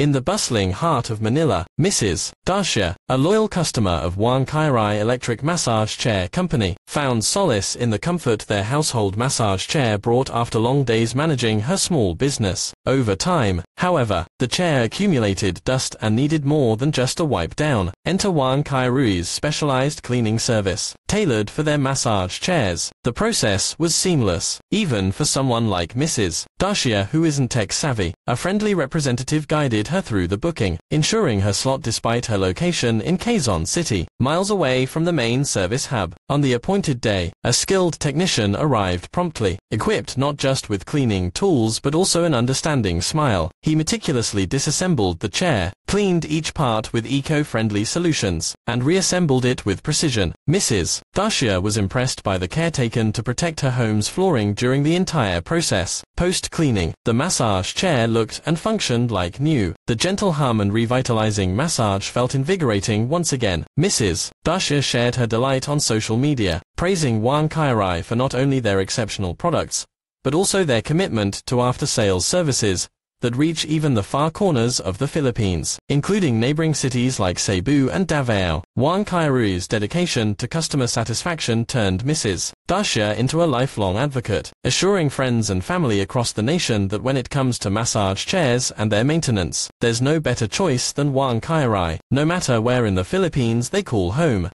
In the bustling heart of Manila, Mrs. Garcia, a loyal customer of Wang QiRui Electric Massage Chair Company, found solace in the comfort their household massage chair brought after long days managing her small business. Over time, however, the chair accumulated dust and needed more than just a wipe down. Enter Wang QiRui's specialized cleaning service, tailored for their massage chairs. The process was seamless, even for someone like Mrs. Garcia who isn't tech savvy. A friendly representative guided her through the booking, ensuring her slot despite her location in Quezon City, miles away from the main service hub. On the appointed day, a skilled technician arrived promptly, equipped not just with cleaning tools but also an understanding smile. He meticulously disassembled the chair, cleaned each part with eco-friendly solutions, and reassembled it with precision. Mrs. Garcia was impressed by the care taken to protect her home's flooring during the entire process. Post-cleaning, the massage chair looked and functioned like new. The gentle hum and revitalizing massage felt invigorating once again. Mrs. Garcia shared her delight on social media, praising Wang QiRui for not only their exceptional products, but also their commitment to after-sales services, that reach even the far corners of the Philippines, including neighboring cities like Cebu and Davao. Wang QiRui's dedication to customer satisfaction turned Mrs. Garcia into a lifelong advocate, assuring friends and family across the nation that when it comes to massage chairs and their maintenance, there's no better choice than Wang QiRui, no matter where in the Philippines they call home.